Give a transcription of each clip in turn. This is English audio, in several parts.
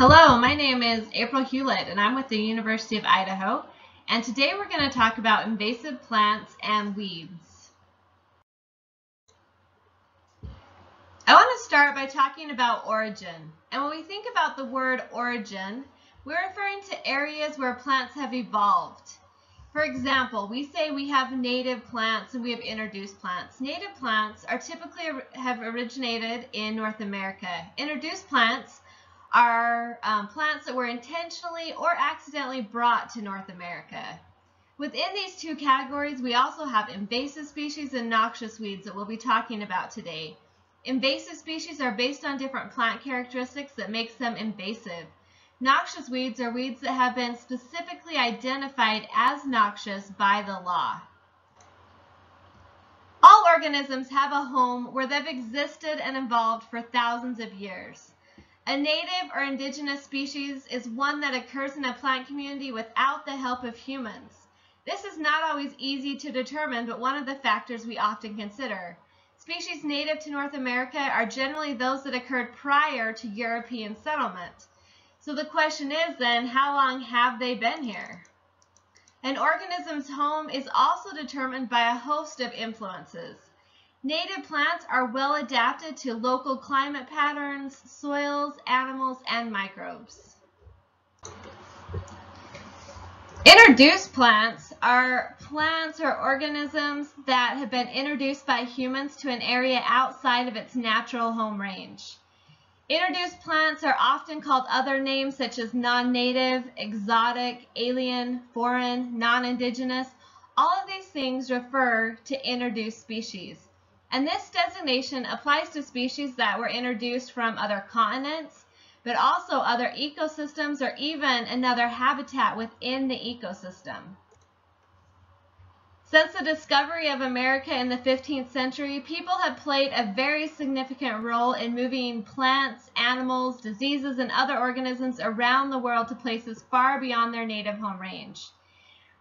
Hello, my name is April Hulet and I'm with the University of Idaho and today we're going to talk about invasive plants and weeds. I want to start by talking about origin and when we think about the word origin we're referring to areas where plants have evolved. For example, we say we have native plants and we have introduced plants. Native plants are typically have originated in North America. Introduced plants are um, plants that were intentionally or accidentally brought to North America. Within these two categories, we also have invasive species and noxious weeds that we'll be talking about today. Invasive species are based on different plant characteristics that makes them invasive. Noxious weeds are weeds that have been specifically identified as noxious by the law. All organisms have a home where they've existed and evolved for thousands of years. A native or indigenous species is one that occurs in a plant community without the help of humans. This is not always easy to determine, but one of the factors we often consider. Species native to North America are generally those that occurred prior to European settlement. So the question is then, how long have they been here? An organism's home is also determined by a host of influences. Native plants are well adapted to local climate patterns, soils, animals, and microbes. Introduced plants are plants or organisms that have been introduced by humans to an area outside of its natural home range. Introduced plants are often called other names such as non-native, exotic, alien, foreign, non-indigenous. All of these things refer to introduced species. And this designation applies to species that were introduced from other continents, but also other ecosystems or even another habitat within the ecosystem. Since the discovery of America in the 15th century, people have played a very significant role in moving plants, animals, diseases, and other organisms around the world to places far beyond their native home range.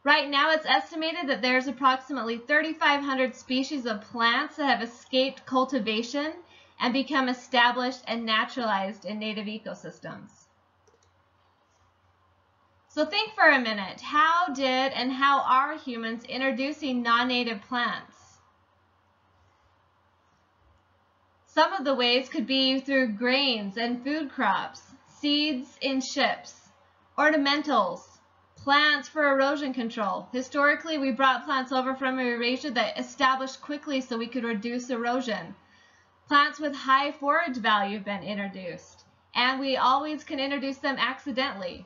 Right now, it's estimated that there's approximately 3,500 species of plants that have escaped cultivation and become established and naturalized in native ecosystems. So think for a minute, how did and how are humans introducing non-native plants? Some of the ways could be through grains and food crops, seeds in ships, ornamentals, plants for erosion control. Historically, we brought plants over from Eurasia that established quickly so we could reduce erosion. Plants with high forage value have been introduced, and we always can introduce them accidentally.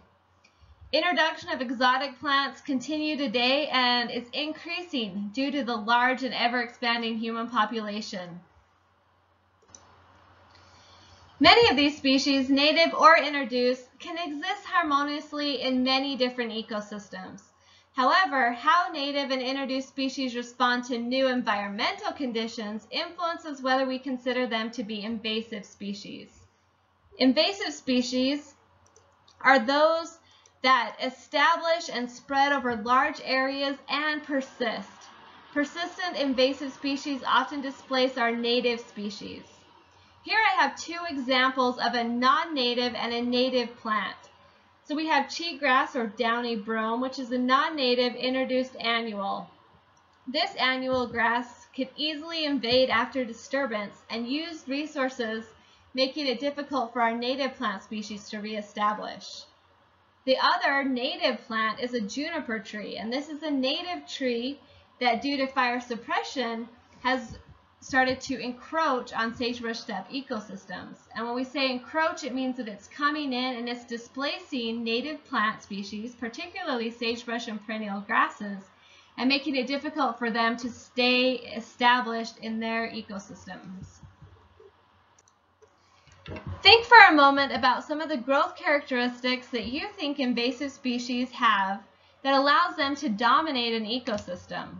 Introduction of exotic plants continue today and is increasing due to the large and ever-expanding human population. Many of these species, native or introduced, can exist harmoniously in many different ecosystems. However, how native and introduced species respond to new environmental conditions influences whether we consider them to be invasive species. Invasive species are those that establish and spread over large areas and persist. Persistent invasive species often displace our native species. Here I have two examples of a non-native and a native plant. So we have cheatgrass or downy brome, which is a non-native introduced annual. This annual grass could easily invade after disturbance and use resources, making it difficult for our native plant species to reestablish. The other native plant is a juniper tree, and this is a native tree that due to fire suppression has started to encroach on sagebrush steppe ecosystems. And when we say encroach, it means that it's coming in and it's displacing native plant species, particularly sagebrush and perennial grasses, and making it difficult for them to stay established in their ecosystems. Think for a moment about some of the growth characteristics that you think invasive species have that allows them to dominate an ecosystem.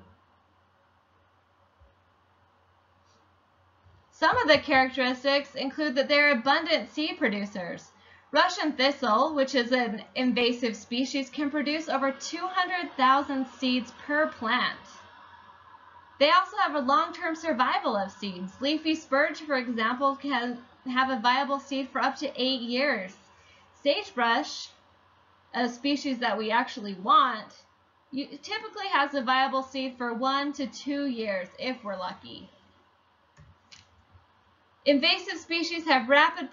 Some of the characteristics include that they're abundant seed producers. Russian thistle, which is an invasive species, can produce over 200,000 seeds per plant. They also have a long-term survival of seeds. Leafy spurge, for example, can have a viable seed for up to eight years. Sagebrush, a species that we actually want, typically has a viable seed for one to two years if we're lucky. Invasive species have rapid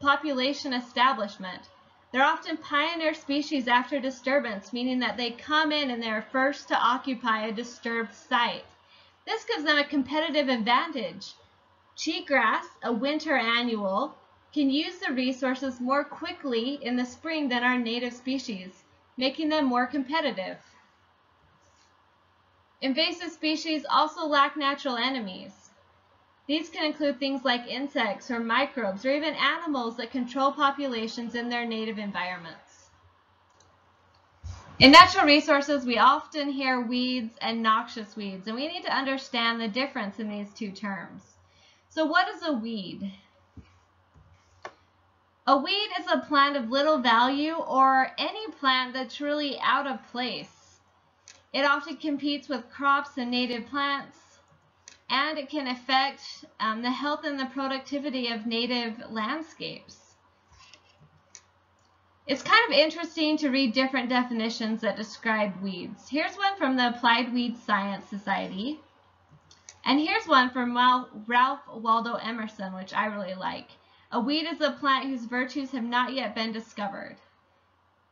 population establishment. They're often pioneer species after disturbance, meaning that they come in and they're first to occupy a disturbed site. This gives them a competitive advantage. Cheatgrass, a winter annual, can use the resources more quickly in the spring than our native species, making them more competitive. Invasive species also lack natural enemies. These can include things like insects or microbes or even animals that control populations in their native environments. In natural resources, we often hear weeds and noxious weeds, and we need to understand the difference in these two terms. So what is a weed? A weed is a plant of little value or any plant that's really out of place. It often competes with crops and native plants and it can affect um, the health and the productivity of native landscapes. It's kind of interesting to read different definitions that describe weeds. Here's one from the Applied Weed Science Society. And here's one from Ralph Waldo Emerson, which I really like. A weed is a plant whose virtues have not yet been discovered.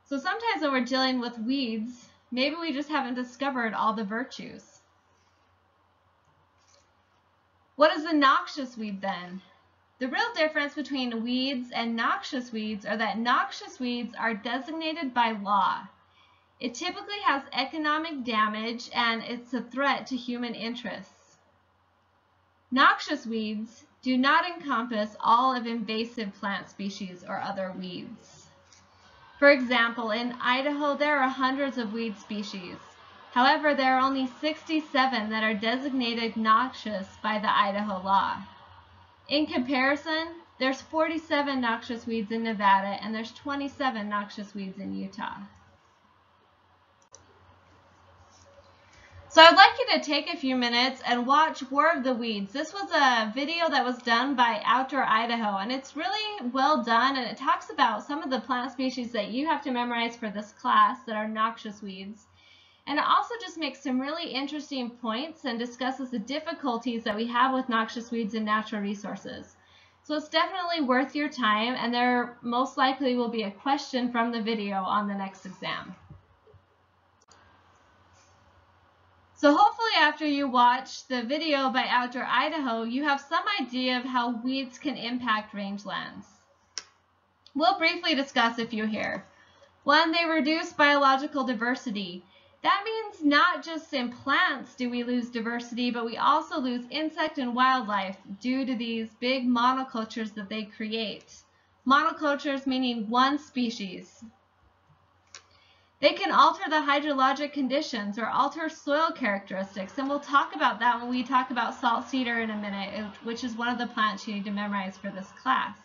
So sometimes when we're dealing with weeds, maybe we just haven't discovered all the virtues. What is a noxious weed then? The real difference between weeds and noxious weeds are that noxious weeds are designated by law. It typically has economic damage and it's a threat to human interests. Noxious weeds do not encompass all of invasive plant species or other weeds. For example, in Idaho there are hundreds of weed species. However, there are only 67 that are designated noxious by the Idaho law. In comparison, there's 47 noxious weeds in Nevada and there's 27 noxious weeds in Utah. So I'd like you to take a few minutes and watch War of the Weeds. This was a video that was done by Outdoor Idaho and it's really well done and it talks about some of the plant species that you have to memorize for this class that are noxious weeds. And it also just makes some really interesting points and discusses the difficulties that we have with noxious weeds and natural resources. So it's definitely worth your time and there most likely will be a question from the video on the next exam. So hopefully after you watch the video by Outdoor Idaho, you have some idea of how weeds can impact rangelands. We'll briefly discuss a few here. One, they reduce biological diversity. That means not just in plants do we lose diversity, but we also lose insect and wildlife due to these big monocultures that they create. Monocultures meaning one species. They can alter the hydrologic conditions or alter soil characteristics, and we'll talk about that when we talk about salt cedar in a minute, which is one of the plants you need to memorize for this class.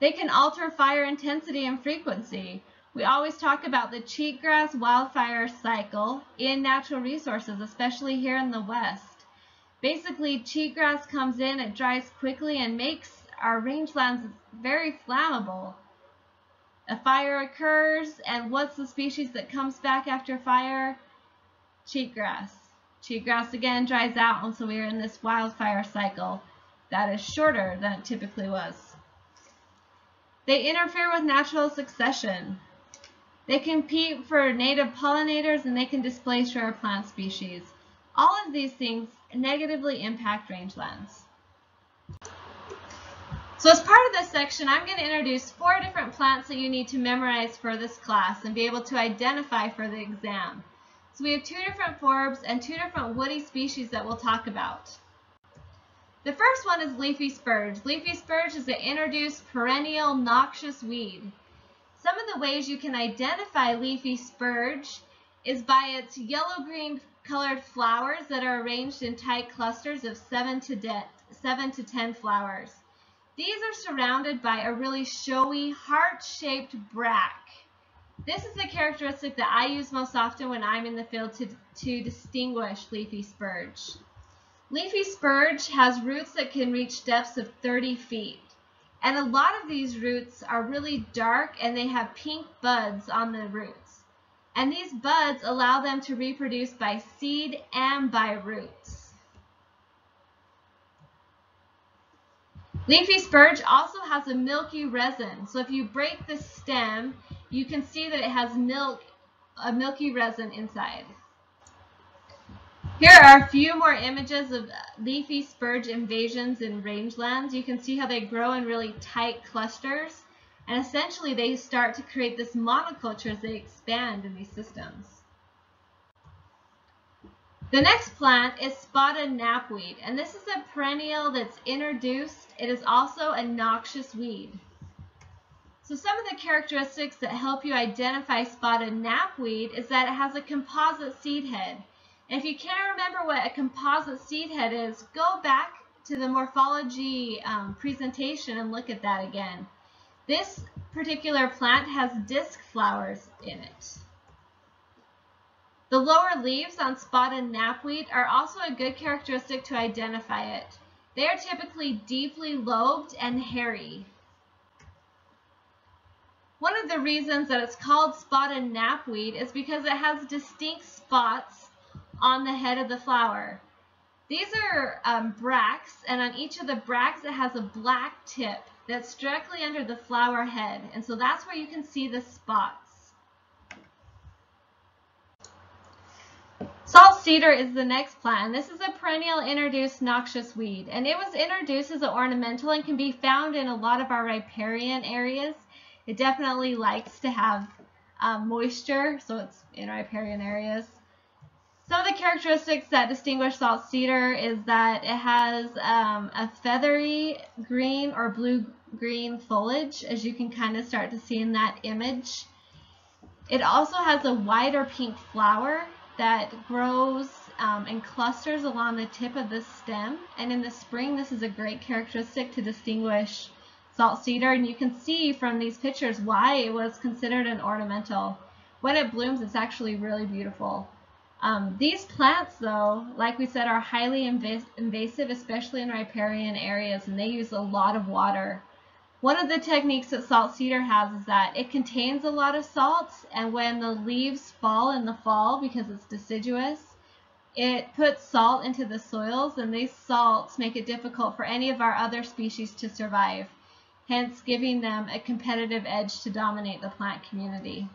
They can alter fire intensity and frequency. We always talk about the cheatgrass wildfire cycle in natural resources, especially here in the West. Basically, cheatgrass comes in, it dries quickly, and makes our rangelands very flammable. A fire occurs, and what's the species that comes back after fire? Cheatgrass. Cheatgrass again dries out, and so we are in this wildfire cycle that is shorter than it typically was. They interfere with natural succession. They compete for native pollinators and they can displace rare plant species. All of these things negatively impact rangelands. So as part of this section, I'm going to introduce four different plants that you need to memorize for this class and be able to identify for the exam. So we have two different forbs and two different woody species that we'll talk about. The first one is leafy spurge. Leafy spurge is an introduced perennial noxious weed. Some of the ways you can identify leafy spurge is by its yellow-green colored flowers that are arranged in tight clusters of 7 to, 7 to 10 flowers. These are surrounded by a really showy heart-shaped bract. This is the characteristic that I use most often when I'm in the field to, to distinguish leafy spurge. Leafy spurge has roots that can reach depths of 30 feet And a lot of these roots are really dark and they have pink buds on the roots. And these buds allow them to reproduce by seed and by roots. Leafy spurge also has a milky resin. So if you break the stem, you can see that it has milk, a milky resin inside. Here are a few more images of leafy spurge invasions in rangelands. You can see how they grow in really tight clusters. And essentially, they start to create this monoculture as they expand in these systems. The next plant is spotted knapweed, and this is a perennial that's introduced. It is also a noxious weed. So some of the characteristics that help you identify spotted knapweed is that it has a composite seed head. If you can't remember what a composite seed head is, go back to the morphology um, presentation and look at that again. This particular plant has disc flowers in it. The lower leaves on spotted knapweed are also a good characteristic to identify it. They are typically deeply lobed and hairy. One of the reasons that it's called spotted knapweed is because it has distinct spots on the head of the flower. These are um, bracts, and on each of the bracts it has a black tip that's directly under the flower head, and so that's where you can see the spots. Salt cedar is the next plant. This is a perennial introduced noxious weed, and it was introduced as an ornamental and can be found in a lot of our riparian areas. It definitely likes to have um, moisture, so it's in riparian areas. Some of the characteristics that distinguish salt cedar is that it has um, a feathery green or blue-green foliage, as you can kind of start to see in that image. It also has a wider pink flower that grows um, in clusters along the tip of the stem. And in the spring, this is a great characteristic to distinguish salt cedar. And you can see from these pictures why it was considered an ornamental. When it blooms, it's actually really beautiful. Um, these plants, though, like we said, are highly invas invasive, especially in riparian areas, and they use a lot of water. One of the techniques that salt cedar has is that it contains a lot of salts, and when the leaves fall in the fall, because it's deciduous, it puts salt into the soils, and these salts make it difficult for any of our other species to survive, hence giving them a competitive edge to dominate the plant community.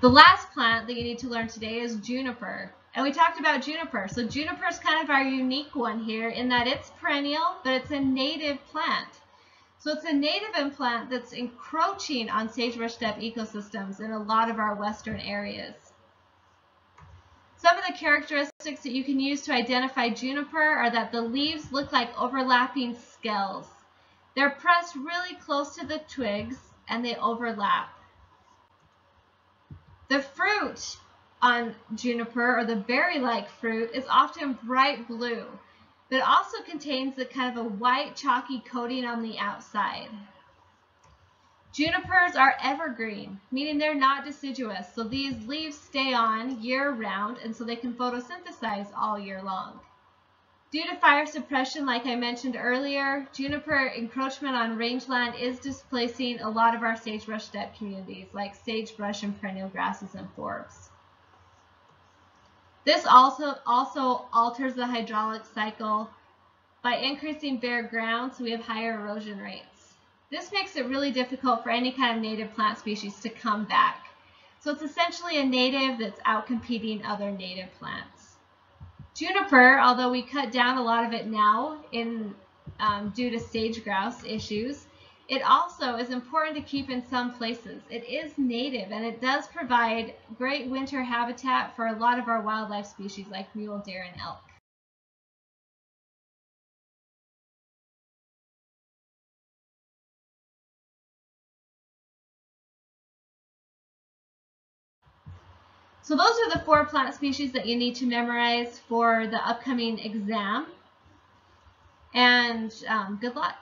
The last plant that you need to learn today is juniper. And we talked about juniper. So juniper is kind of our unique one here in that it's perennial, but it's a native plant. So it's a native plant that's encroaching on sagebrush steppe ecosystems in a lot of our western areas. Some of the characteristics that you can use to identify juniper are that the leaves look like overlapping scales. They're pressed really close to the twigs and they overlap. The fruit on juniper, or the berry-like fruit, is often bright blue, but also contains the kind of a white chalky coating on the outside. Junipers are evergreen, meaning they're not deciduous, so these leaves stay on year-round and so they can photosynthesize all year long. Due to fire suppression, like I mentioned earlier, juniper encroachment on rangeland is displacing a lot of our sagebrush steppe communities, like sagebrush and perennial grasses and forbs. This also, also alters the hydraulic cycle by increasing bare ground, so we have higher erosion rates. This makes it really difficult for any kind of native plant species to come back. So it's essentially a native that's outcompeting other native plants. Juniper, although we cut down a lot of it now in um, due to sage grouse issues, it also is important to keep in some places. It is native and it does provide great winter habitat for a lot of our wildlife species like mule deer and elk. So those are the four plant species that you need to memorize for the upcoming exam. And um, good luck.